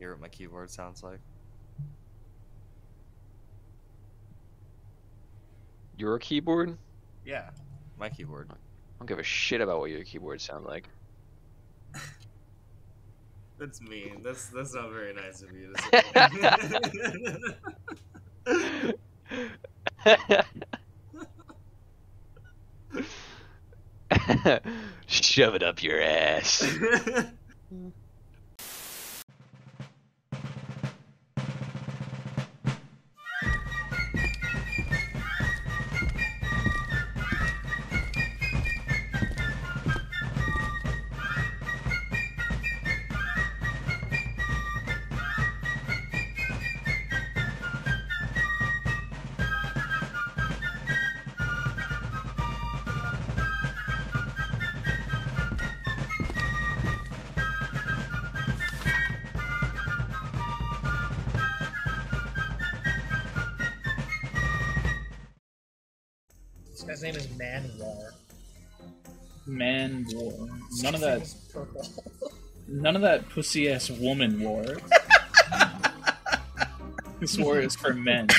hear what my keyboard sounds like. Your keyboard? Yeah, my keyboard. I don't give a shit about what your keyboard sounds like. That's mean. That's that's not very nice of you to say. Shove it up your ass. This guy's name is Manwar. Man war. None of that. None of that pussy ass woman war. this war is for men.